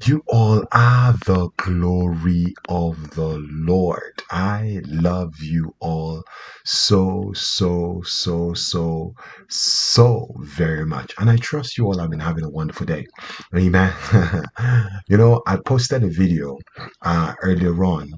You all are the glory of the Lord. I love you all so, so, so, so, so very much. And I trust you all have been having a wonderful day. Amen. you know, I posted a video uh, earlier on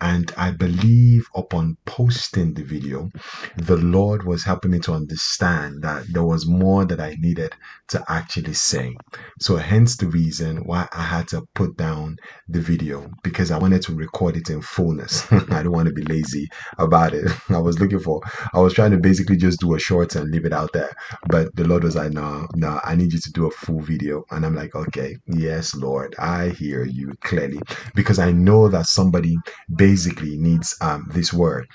and I believe upon posting the video, the Lord was helping me to understand that there was more that I needed to actually say. So, hence the reason why I had to put down the video because I wanted to record it in fullness. I don't want to be lazy about it. I was looking for, I was trying to basically just do a short and leave it out there. But the Lord was like, no, no, I need you to do a full video. And I'm like, okay, yes, Lord, I hear you clearly because I know that somebody basically needs um, this word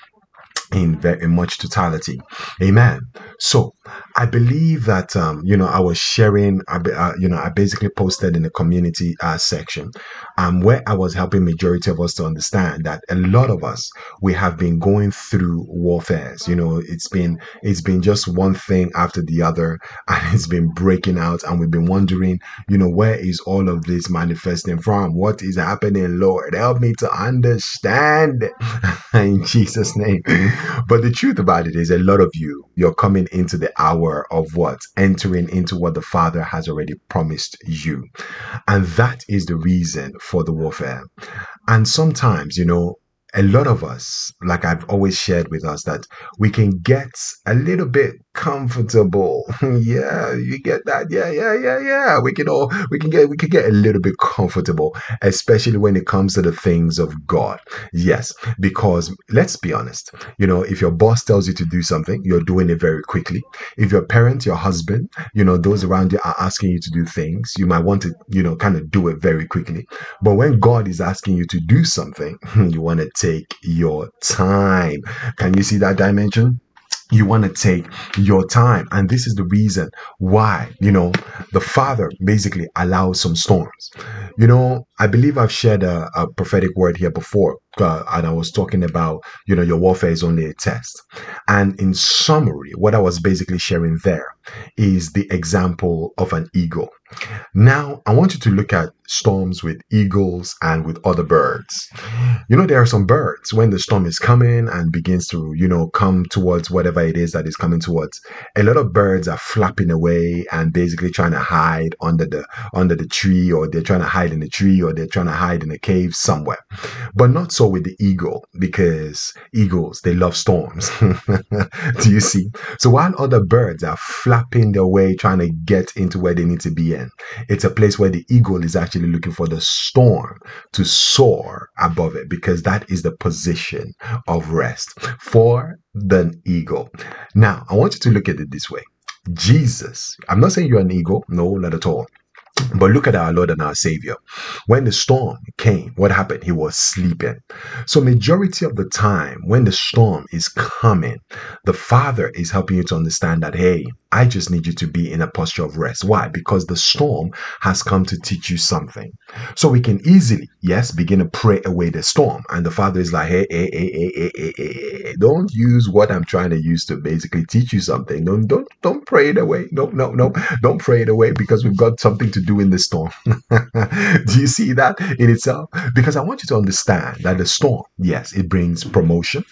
in very much totality. Amen. So I believe that um, you know I was sharing. Uh, you know I basically posted in the community uh, section, um, where I was helping majority of us to understand that a lot of us we have been going through warfares. You know it's been it's been just one thing after the other, and it's been breaking out, and we've been wondering, you know, where is all of this manifesting from? What is happening, Lord? Help me to understand in Jesus' name. But the truth about it is, a lot of you, you're coming into the hour of what? Entering into what the Father has already promised you. And that is the reason for the warfare. And sometimes, you know, a lot of us, like I've always shared with us, that we can get a little bit comfortable. yeah, you get that. Yeah, yeah, yeah, yeah. We can all we can get we can get a little bit comfortable, especially when it comes to the things of God. Yes, because let's be honest, you know, if your boss tells you to do something, you're doing it very quickly. If your parent, your husband, you know, those around you are asking you to do things, you might want to, you know, kind of do it very quickly. But when God is asking you to do something, you want to take your time. Can you see that dimension? You want to take your time. And this is the reason why you know the father basically allows some storms you know i believe i've shared a, a prophetic word here before uh, and i was talking about you know your warfare is only a test and in summary what i was basically sharing there is the example of an eagle now i want you to look at storms with eagles and with other birds. You know, there are some birds when the storm is coming and begins to, you know, come towards whatever it is that is coming towards. A lot of birds are flapping away and basically trying to hide under the under the tree, or they're trying to hide in a tree, or they're trying to hide in a cave somewhere. But not so with the eagle, because eagles they love storms. Do you see? So while other birds are flapping their way, trying to get into where they need to be in, it's a place where the eagle is actually actually looking for the storm to soar above it because that is the position of rest for the eagle. Now, I want you to look at it this way. Jesus, I'm not saying you're an eagle, no, not at all. But look at our Lord and our Savior. When the storm came, what happened? He was sleeping. So, majority of the time, when the storm is coming, the Father is helping you to understand that, hey, I just need you to be in a posture of rest. Why? Because the storm has come to teach you something. So we can easily, yes, begin to pray away the storm. And the Father is like, hey, hey, hey, hey, hey, hey, hey, hey. don't use what I'm trying to use to basically teach you something. Don't, don't, don't pray it away. No, no, no. Don't pray it away because we've got something to do in the storm. do you see that in itself? Because I want you to understand that the storm, yes, it brings promotion.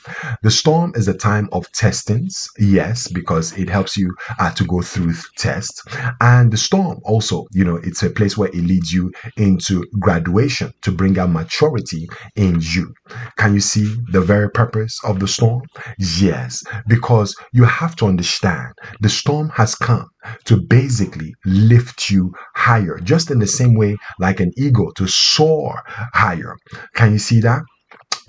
The storm is a time of testings. Yes, because it helps you uh, to go through tests. And the storm also, you know, it's a place where it leads you into graduation to bring out maturity in you. Can you see the very purpose of the storm? Yes, because you have to understand the storm has come to basically lift you higher, just in the same way like an eagle to soar higher. Can you see that?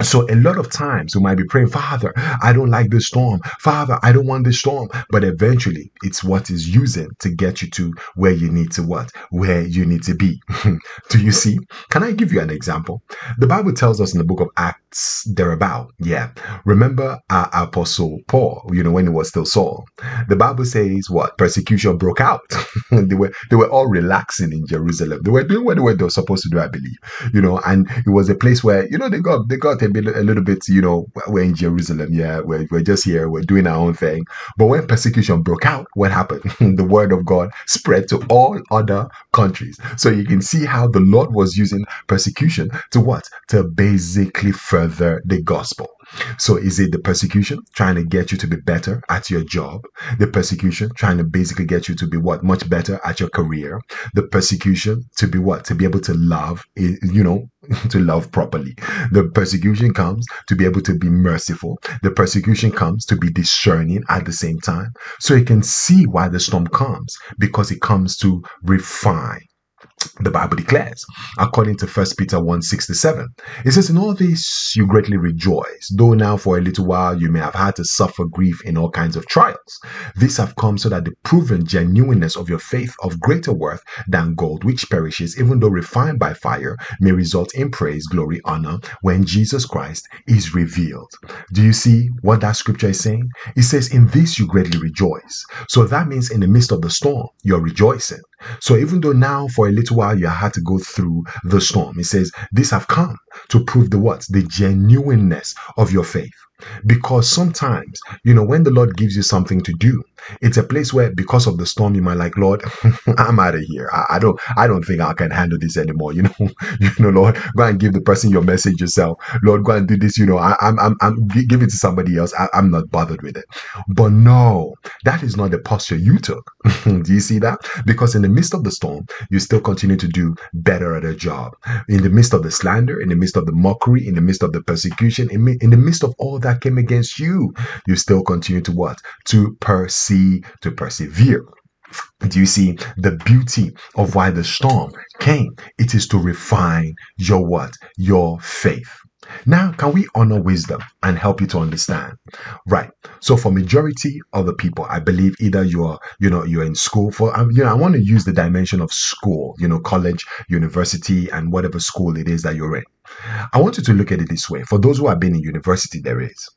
So a lot of times we might be praying, Father, I don't like this storm. Father, I don't want this storm. But eventually it's what is using to get you to where you need to what? Where you need to be. Do you see? Can I give you an example? The Bible tells us in the book of Acts thereabout. Yeah. Remember our apostle Paul, you know, when he was still Saul. The Bible says what? Persecution broke out. they were they were all relaxing in Jerusalem. They were doing what they were, supposed to do, I believe. You know, and it was a place where, you know, they got they got a, bit, a little bit, you know, we're in Jerusalem, yeah, we're, we're just here, we're doing our own thing. But when persecution broke out, what happened? the word of God spread to all other countries. So you can see how the Lord was using persecution to what? To basically further the gospel. So is it the persecution trying to get you to be better at your job? The persecution trying to basically get you to be what? Much better at your career. The persecution to be what? To be able to love, eh, you know, to love properly. The persecution comes to be able to be merciful. The persecution comes to be discerning at the same time. So you can see why the storm comes because it comes to refine the Bible declares, according to 1 Peter 1 67. It says, In all this you greatly rejoice, though now for a little while you may have had to suffer grief in all kinds of trials. These have come so that the proven genuineness of your faith of greater worth than gold, which perishes, even though refined by fire, may result in praise, glory, honor when Jesus Christ is revealed. Do you see what that scripture is saying? It says, In this you greatly rejoice. So that means in the midst of the storm, you're rejoicing. So even though now for a little while you had to go through the storm, it says, These have come to prove the what? The genuineness of your faith. Because sometimes, you know, when the Lord gives you something to do, it's a place where because of the storm, you might like, Lord, I'm out of here. I, I, don't I don't think I can handle this anymore. You know, you know, Lord, go and give the person your message yourself. Lord, go and do this, you know, I, am I'm, I'm, I'm give it to somebody else. I, I'm not bothered with it. But no, that is not the posture you took. do you see that? Because in the midst of the storm, you still continue to do better at a job. In the midst of the slander, in the midst of the mockery, in the midst of the persecution, in, in the midst of all that that came against you, you still continue to what? To persevere, to persevere. Do you see the beauty of why the storm came? It is to refine your what? Your faith. Now, can we honor wisdom and help you to understand? Right. So, for majority of the people, I believe either you're, you know, you're in school for, um, you know, I want to use the dimension of school, you know, college, university, and whatever school it is that you're in. I want you to look at it this way. For those who have been in university, there is.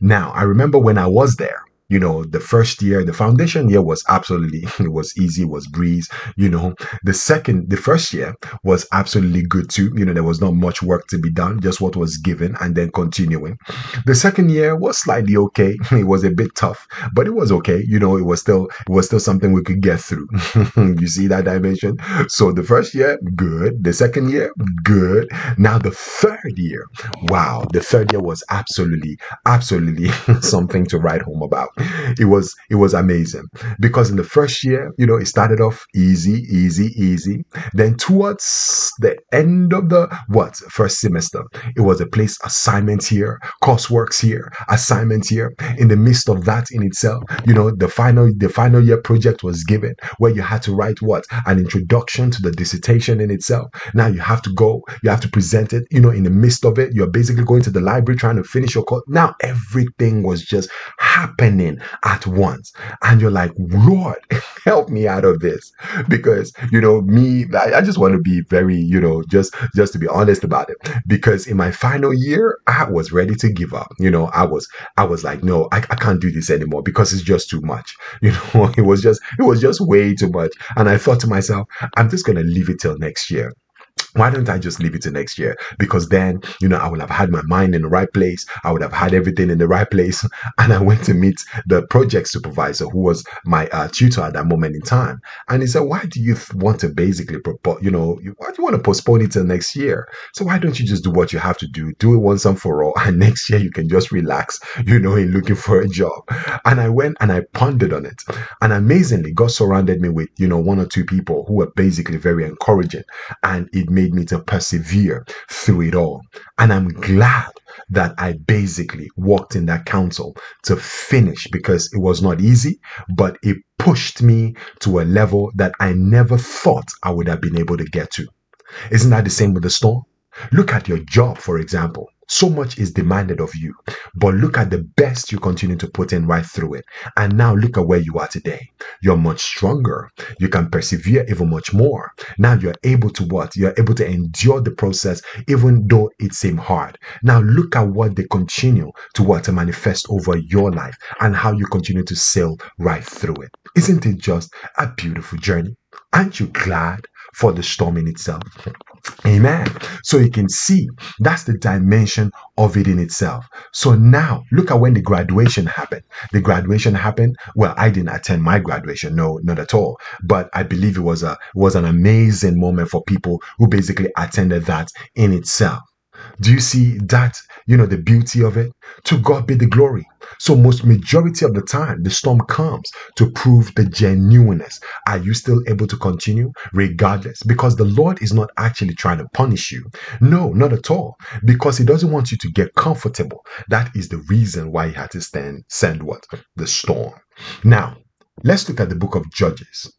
Now, I remember when I was there, you know the first year the foundation year was absolutely it was easy was breeze you know. The second the first year was absolutely good too you know there was not much work to be done just what was given and then continuing. The second year was slightly okay it was a bit tough but it was okay you know it was still it was still something we could get through. You see that dimension? So the first year good the second year good. Now the third year wow the third year was absolutely absolutely something to write home about it was it was amazing because in the first year, you know, it started off easy, easy, easy. Then towards the end of the what first semester, it was a place assignments here, courseworks here, assignments here. In the midst of that in itself, you know, the final the final year project was given where you had to write what an introduction to the dissertation in itself. Now you have to go, you have to present it. You know, in the midst of it, you're basically going to the library trying to finish your course. Now everything was just happening at once. And you're like, Lord, help me out of this. Because, you know, me, I, I just want to be very, you know, just, just to be honest about it. Because in my final year, I was ready to give up. You know, I was, I was like, no, I, I can't do this anymore because it's just too much. You know, it was just, it was just way too much. And I thought to myself, I'm just going to leave it till next year why don't I just leave it to next year? Because then, you know, I will have had my mind in the right place. I would have had everything in the right place. And I went to meet the project supervisor who was my uh, tutor at that moment in time. And he said, why do you want to basically, you know, why do you want to postpone it till next year? So why don't you just do what you have to do? Do it once and for all. And next year you can just relax, you know, in looking for a job. And I went and I pondered on it. And amazingly, God surrounded me with, you know, one or two people who were basically very encouraging. And it made made me to persevere through it all. And I'm glad that I basically walked in that counsel to finish because it was not easy, but it pushed me to a level that I never thought I would have been able to get to. Isn't that the same with the storm? Look at your job, for example. So much is demanded of you, but look at the best you continue to put in right through it. And now look at where you are today. You're much stronger. You can persevere even much more. Now you're able to what? You're able to endure the process even though it seemed hard. Now look at what they continue to what to manifest over your life and how you continue to sail right through it. Isn't it just a beautiful journey? Aren't you glad for the storm in itself? Amen. So you can see that's the dimension of it in itself. So now look at when the graduation happened. The graduation happened. Well, I didn't attend my graduation. No, not at all. But I believe it was a was an amazing moment for people who basically attended that in itself. Do you see that? You know, the beauty of it? To God be the glory. So most majority of the time, the storm comes to prove the genuineness. Are you still able to continue regardless? Because the Lord is not actually trying to punish you. No, not at all. Because he doesn't want you to get comfortable. That is the reason why he had to stand, send what? The storm. Now, let's look at the book of Judges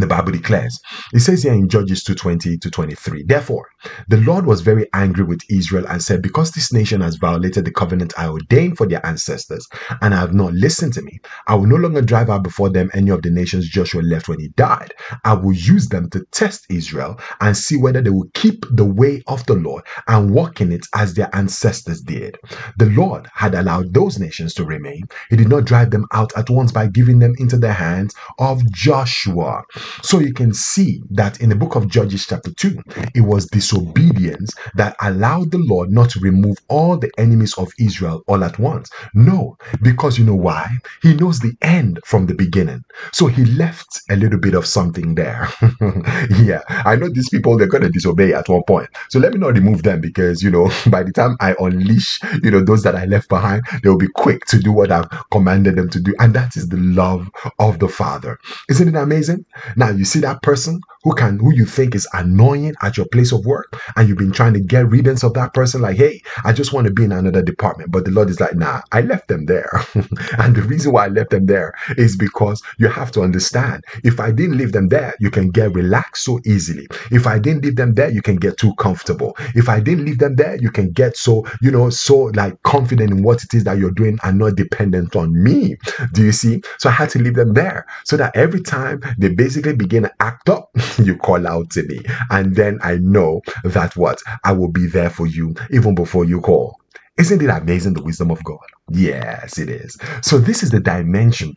the Bible declares. It says here in Judges 2:20 to 23. Therefore, the Lord was very angry with Israel and said, Because this nation has violated the covenant I ordained for their ancestors, and have not listened to me, I will no longer drive out before them any of the nations Joshua left when he died. I will use them to test Israel and see whether they will keep the way of the Lord and walk in it as their ancestors did. The Lord had allowed those nations to remain. He did not drive them out at once by giving them into the hands of Joshua. So you can see that in the book of Judges, chapter 2, it was disobedience that allowed the Lord not to remove all the enemies of Israel all at once. No, because you know why? He knows the end from the beginning. So he left a little bit of something there. yeah, I know these people, they're going to disobey at one point. So let me not remove them because, you know, by the time I unleash, you know, those that I left behind, they'll be quick to do what I've commanded them to do. And that is the love of the Father. Isn't it amazing? Now you see that person who can who you think is annoying at your place of work, and you've been trying to get riddance of that person, like, hey, I just want to be in another department. But the Lord is like, nah, I left them there. and the reason why I left them there is because you have to understand if I didn't leave them there, you can get relaxed so easily. If I didn't leave them there, you can get too comfortable. If I didn't leave them there, you can get so, you know, so like confident in what it is that you're doing and not dependent on me. Do you see? So I had to leave them there so that every time they basically begin to act up, you call out to me. And then I know that what? I will be there for you even before you call. Isn't it amazing the wisdom of God? Yes, it is. So this is the dimension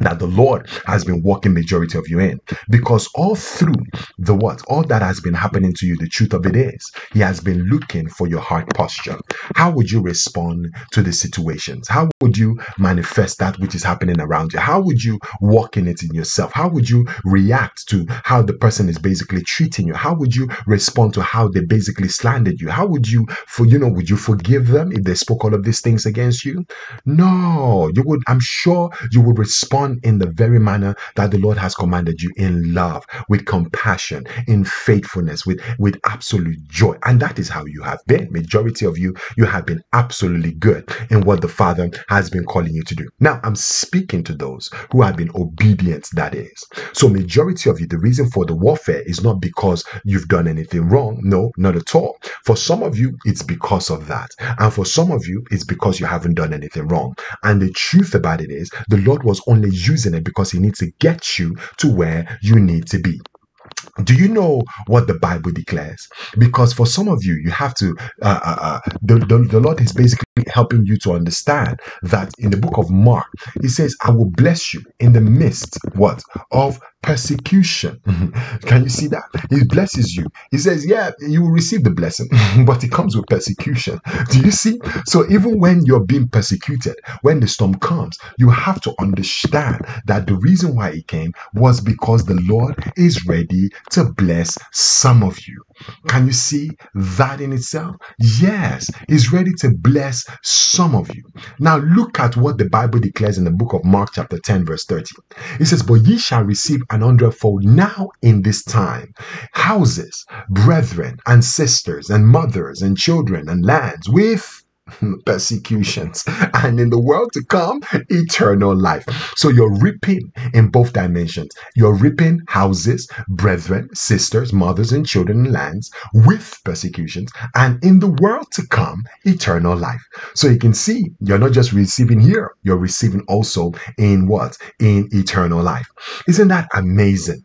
that the Lord has been working majority of you in. Because all through the what all that has been happening to you the truth of it is he has been looking for your heart posture. How would you respond to the situations? How would you manifest that which is happening around you? How would you walk in it in yourself? How would you react to how the person is basically treating you? How would you respond to how they basically slandered you? How would you for you know would you forgive them if they spoke all of these things against you no you would i'm sure you would respond in the very manner that the Lord has commanded you in love, with compassion, in faithfulness, with, with absolute joy. And that is how you have been. Majority of you, you have been absolutely good in what the Father has been calling you to do. Now, I'm speaking to those who have been obedient, that is. So, majority of you, the reason for the warfare is not because you've done anything wrong. No, not at all. For some of you, it's because of that. And for some of you, it's because you haven't done anything wrong. And the truth about it is, the Lord was only using it because he needs to get you to where you need to be. Do you know what the Bible declares? Because for some of you, you have to, uh, uh, uh, the, the, the Lord is basically helping you to understand that in the book of Mark, he says, I will bless you in the midst, what? Of persecution. Can you see that? He blesses you. He says, Yeah, you will receive the blessing, but it comes with persecution. Do you see? So even when you're being persecuted, when the storm comes, you have to understand that the reason why it came was because the Lord is ready to bless some of you. Can you see that in itself? Yes, He's ready to bless some of you. Now look at what the Bible declares in the book of Mark, chapter 10, verse 30. It says, But ye shall receive an hundredfold now in this time houses, brethren, and sisters, and mothers, and children, and lands with persecutions, and in the world to come, eternal life. So you're reaping in both dimensions. You're reaping houses, brethren, sisters, mothers, and children and lands with persecutions, and in the world to come, eternal life. So you can see you're not just receiving here, you're receiving also in what? In eternal life. Isn't that amazing?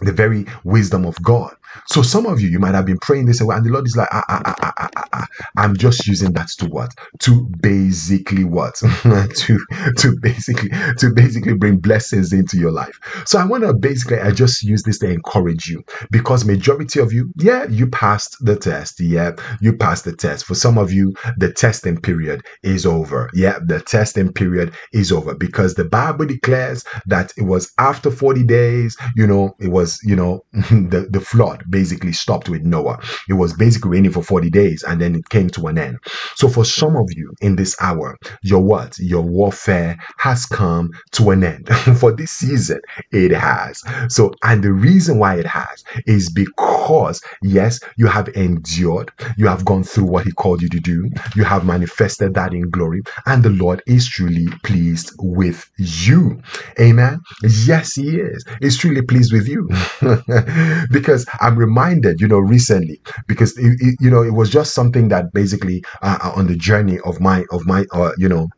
The very wisdom of God So some of you, you might have been praying this away, and the Lord is like, ah, ah, ah, ah, ah, ah, I'm just using that to what? To basically what? to to basically to basically bring blessings into your life. So I want to basically I just use this to encourage you because majority of you, yeah, you passed the test. Yeah, you passed the test. For some of you, the testing period is over. Yeah, the testing period is over because the Bible declares that it was after 40 days, you know, it was, you know, the, the flood basically stopped with Noah. It was basically raining for 40 days and then it came to an end. So for some of you in this hour, your what? Your warfare has come to an end. for this season, it has. So, and the reason why it has is because, yes, you have endured, you have gone through what He called you to do, you have manifested that in glory, and the Lord is truly pleased with you. Amen. Yes, He is. He's truly pleased with you. because I'm reminded, you know, recently, because, it, it, you know, it was just something that basically uh, uh on the journey of my, of my, uh, you know,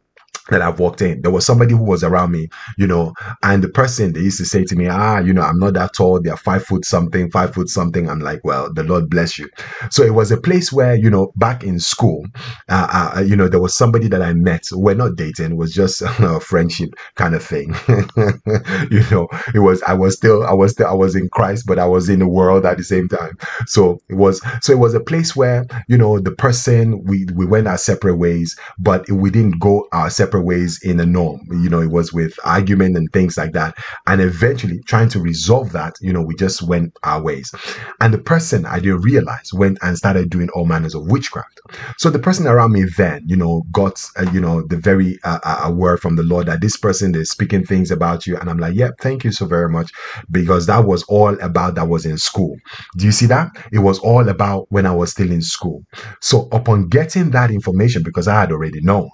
that I've walked in. There was somebody who was around me, you know, and the person they used to say to me, ah, you know, I'm not that tall. They're five foot something, five foot something. I'm like, well, the Lord bless you. So it was a place where, you know, back in school, uh, uh, you know, there was somebody that I met. We're not dating. It was just a friendship kind of thing. you know, it was, I was still, I was still, I was in Christ, but I was in the world at the same time. So it was, so it was a place where, you know, the person, we, we went our separate ways, but we didn't go our separate ways in the norm. You know, it was with argument and things like that. And eventually trying to resolve that, you know, we just went our ways. And the person I didn't realize went and started doing all manners of witchcraft. So the person around me then, you know, got, uh, you know, the very uh, uh, word from the Lord that this person is speaking things about you. And I'm like, yeah, thank you so very much. Because that was all about that was in school. Do you see that? It was all about when I was still in school. So upon getting that information, because I had already known,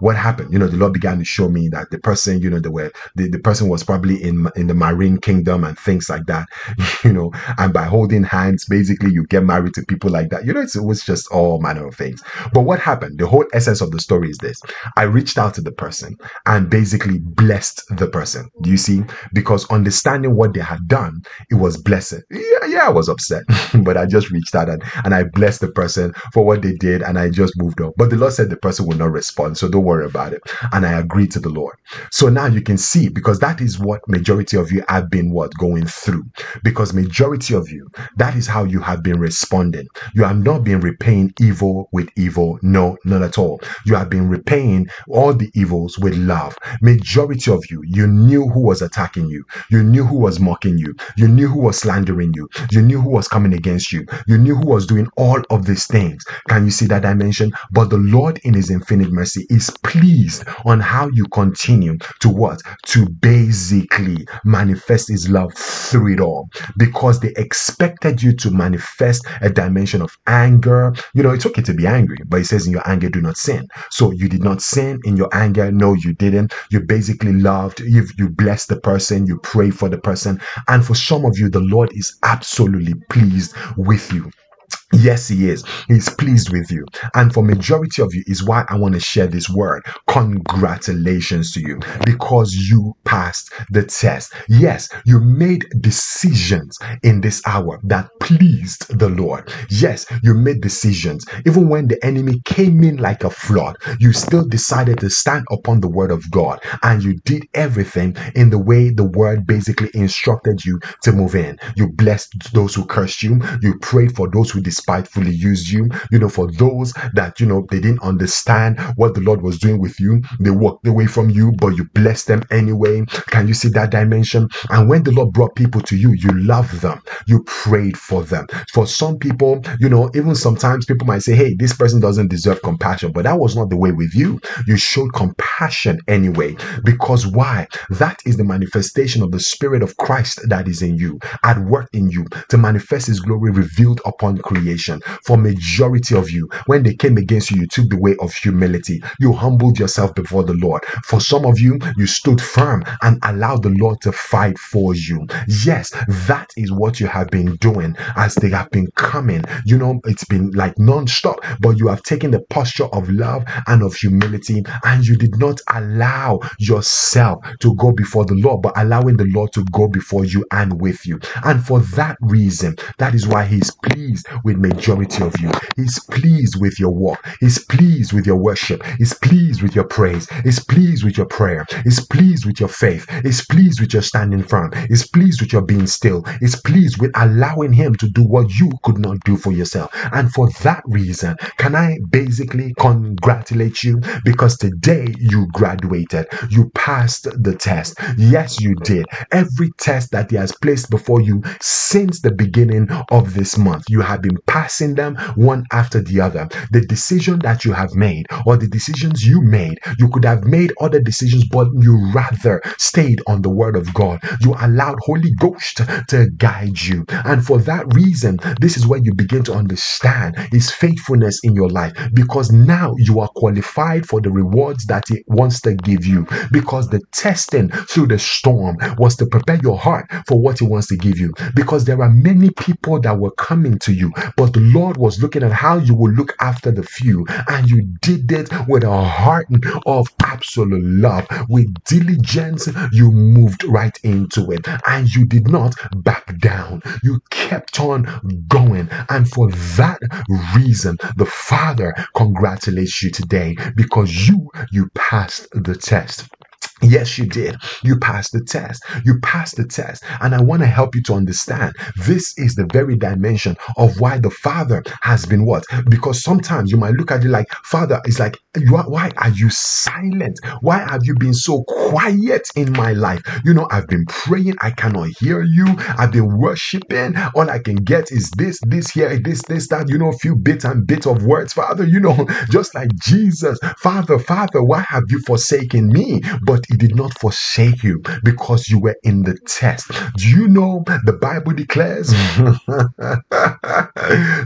what happened? You know the lord began to show me that the person you know the way the, the person was probably in in the marine kingdom and things like that you know. And by holding hands basically you get married to people like that. You know it was just all manner of things. But what happened? The whole essence of the story is this. I reached out to the person and basically blessed the person. Do you see? Because understanding what they had done it was blessed. Yeah yeah i was upset but i just reached out and, and i blessed the person for what they did and i just moved on. But the lord said the person would not respond. So don't worry about it. And I agree to the Lord. So now you can see because that is what majority of you have been what going through. Because majority of you, that is how you have been responding. You have not been repaying evil with evil. No, not at all. You have been repaying all the evils with love. Majority of you, you knew who was attacking you. You knew who was mocking you. You knew who was slandering you. You knew who was coming against you. You knew who was doing all of these things. Can you see that dimension? But the Lord in his infinite mercy is pleased on how you continue to what? To basically manifest his love through it all because they expected you to manifest a dimension of anger. You know, it's okay to be angry, but it says in your anger, do not sin. So you did not sin in your anger. No, you didn't. You basically loved, you you blessed the person, you pray for the person. And for some of you, the Lord is absolutely pleased with you. Yes, he is. He's pleased with you. And for majority of you is why I want to share this word. Congratulations to you because you passed the test. Yes, you made decisions in this hour that pleased the Lord. Yes, you made decisions. Even when the enemy came in like a flood, you still decided to stand upon the word of God and you did everything in the way the word basically instructed you to move in. You blessed those who cursed you. You prayed for those who despitefully used you. You know, for those that, you know, they didn't understand what the Lord was doing with you, they walked away from you, but you blessed them anyway. Can you see that dimension? And when the Lord brought people to you, you loved them, you prayed for them. For some people, you know, even sometimes people might say, hey, this person doesn't deserve compassion, but that was not the way with you. You showed compassion anyway. Because why? That is the manifestation of the Spirit of Christ that is in you, at work in you, to manifest His glory revealed upon creation For majority of you, when they came against you, you took the way of humility. You humbled yourself before the Lord. For some of you, you stood firm and allowed the Lord to fight for you. Yes, that is what you have been doing as they have been coming. You know, it's been like non-stop, but you have taken the posture of love and of humility, and you did not allow yourself to go before the Lord, but allowing the Lord to go before you and with you. And for that reason, that is why He's pleased with majority of you. He's pleased with your walk. He's pleased with your worship. He's pleased with your praise. He's pleased with your prayer. He's pleased with your faith. He's pleased with your standing firm. He's pleased with your being still. He's pleased with allowing Him to do what you could not do for yourself. And for that reason, can I basically congratulate you because today you graduated. You passed the test. Yes, you did. Every test that He has placed before you since the beginning of this month, you have been passing them one after the other. The decision that you have made or the decisions you made, you could have made other decisions, but you rather stayed on the word of God. You allowed Holy Ghost to guide you. And for that reason, this is when you begin to understand his faithfulness in your life because now you are qualified for the rewards that he wants to give you because the testing through the storm was to prepare your heart for what he wants to give you because there are many people that were coming to you but the lord was looking at how you will look after the few and you did it with a heart of absolute love. With diligence you moved right into it and you did not back down. You kept on going and for that reason the father congratulates you today because you you passed the test Yes, you did. You passed the test. You passed the test. And I want to help you to understand this is the very dimension of why the Father has been what? Because sometimes you might look at it like, Father, it's like, why are you silent? Why have you been so quiet in my life? You know, I've been praying. I cannot hear you. I've been worshiping. All I can get is this, this here, this, this, that, you know, a few bits and bits of words, Father, you know, just like Jesus. Father, Father, why have you forsaken me? But he did not forsake you because you were in the test. Do you know the Bible declares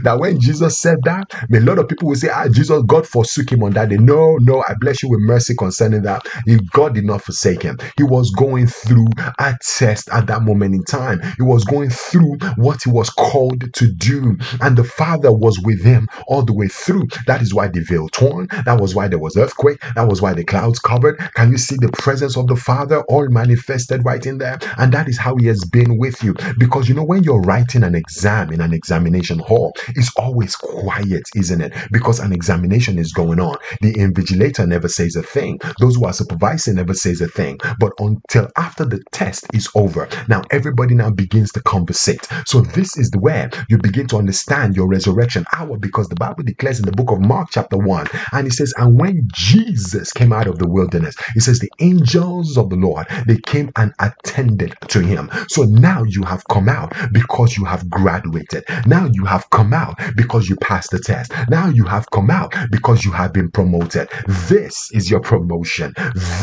that when Jesus said that, a lot of people will say, Ah, Jesus, God forsook him on that day. No, no, I bless you with mercy concerning that. God did not forsake him. He was going through a test at that moment in time. He was going through what he was called to do, and the Father was with him all the way through. That is why the veil torn. That was why there was earthquake. That was why the clouds covered. Can you see the presence of the Father all manifested right in there? And that is how He has been with you. Because you know, when you're writing an exam in an examination hall, it's always quiet, isn't it? Because an examination is going on. The invigilator never says a thing. Those who are supervising never says a thing. But until after the test is over, now everybody now begins to conversate. So this is where you begin to understand your resurrection hour because the Bible declares in the book of Mark chapter 1 and it says, and when Jesus came out of the wilderness, it says the angels of the Lord, they came and attended to him. So now you have come out because you have graduated. Now you have come out because you passed the test. Now you have come out because you have been promoted. This is your promotion.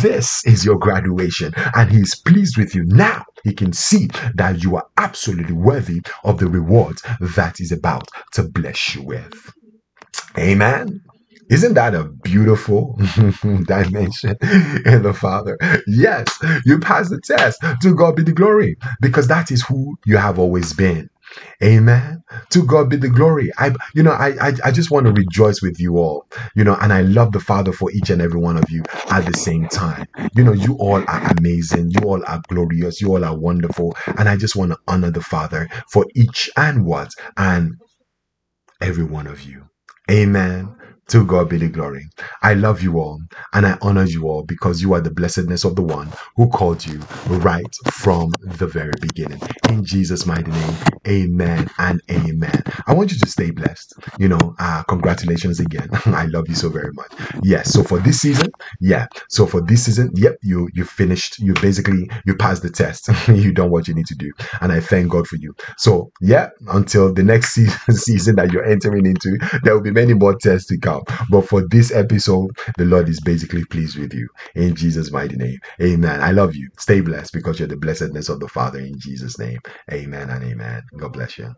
This is your graduation. And he is pleased with you. Now he can see that you are absolutely worthy of the rewards that he's about to bless you with. Amen. Isn't that a beautiful dimension in the Father? Yes, you pass the test. To God be the glory because that is who you have always been. Amen. To God be the glory. I, you know, I, I, I just want to rejoice with you all, you know, and I love the Father for each and every one of you at the same time. You know, you all are amazing. You all are glorious. You all are wonderful. And I just want to honor the Father for each and what and every one of you. Amen. To God be the glory. I love you all and I honor you all because you are the blessedness of the one who called you right from the very beginning. In Jesus' mighty name, amen and amen. I want you to stay blessed. You know, uh, congratulations again. I love you so very much. Yes. So for this season, yeah. So for this season, yep, you you finished. You basically you passed the test. you done what you need to do, and I thank God for you. So yeah, until the next season, season that you're entering into, there will be many more tests to come. But for this episode, the Lord is basically pleased with you. In Jesus' mighty name. Amen. I love you. Stay blessed because you're the blessedness of the Father in Jesus' name. Amen and amen. God bless you.